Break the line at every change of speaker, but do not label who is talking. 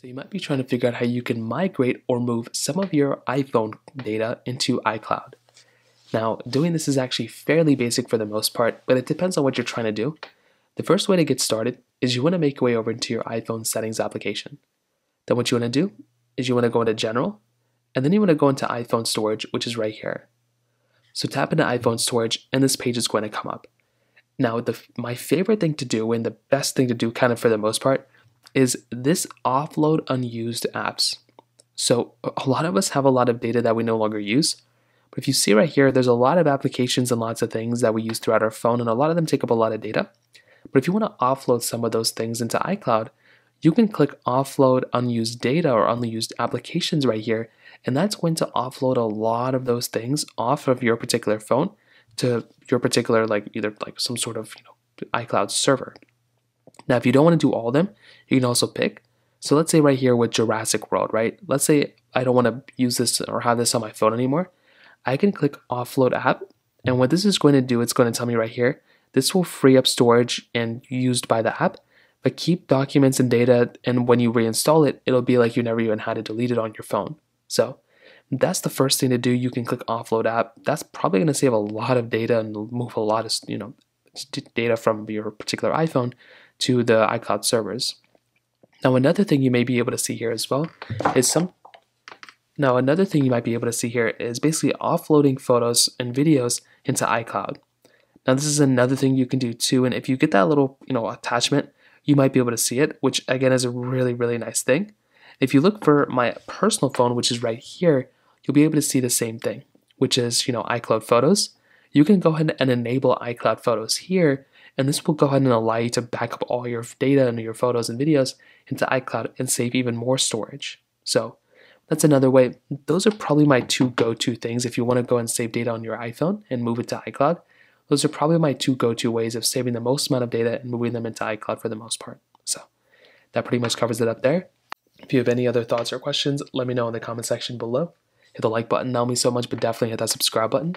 So you might be trying to figure out how you can migrate or move some of your iPhone data into iCloud. Now, doing this is actually fairly basic for the most part, but it depends on what you're trying to do. The first way to get started is you want to make your way over into your iPhone settings application. Then what you want to do is you want to go into general, and then you want to go into iPhone storage, which is right here. So tap into iPhone storage, and this page is going to come up. Now, the, my favorite thing to do, and the best thing to do kind of for the most part, is this offload unused apps. So a lot of us have a lot of data that we no longer use. But if you see right here, there's a lot of applications and lots of things that we use throughout our phone, and a lot of them take up a lot of data. But if you want to offload some of those things into iCloud, you can click offload unused data or unused applications right here, and that's going to offload a lot of those things off of your particular phone to your particular like either like some sort of you know iCloud server. Now, if you don't want to do all of them, you can also pick. So let's say right here with Jurassic World, right? Let's say I don't want to use this or have this on my phone anymore. I can click offload app. And what this is going to do, it's going to tell me right here, this will free up storage and used by the app, but keep documents and data. And when you reinstall it, it'll be like you never even had to delete it on your phone. So that's the first thing to do. You can click offload app. That's probably going to save a lot of data and move a lot of, you know, data from your particular iPhone to the iCloud servers. Now another thing you may be able to see here as well is some now another thing you might be able to see here is basically offloading photos and videos into iCloud. Now this is another thing you can do too and if you get that little, you know, attachment, you might be able to see it, which again is a really really nice thing. If you look for my personal phone, which is right here, you'll be able to see the same thing, which is, you know, iCloud Photos. You can go ahead and enable iCloud Photos here and this will go ahead and allow you to back up all your data and your photos and videos into iCloud and save even more storage. So that's another way. Those are probably my two go-to things if you want to go and save data on your iPhone and move it to iCloud. Those are probably my two go-to ways of saving the most amount of data and moving them into iCloud for the most part. So that pretty much covers it up there. If you have any other thoughts or questions, let me know in the comment section below. Hit the like button, will mean so much, but definitely hit that subscribe button.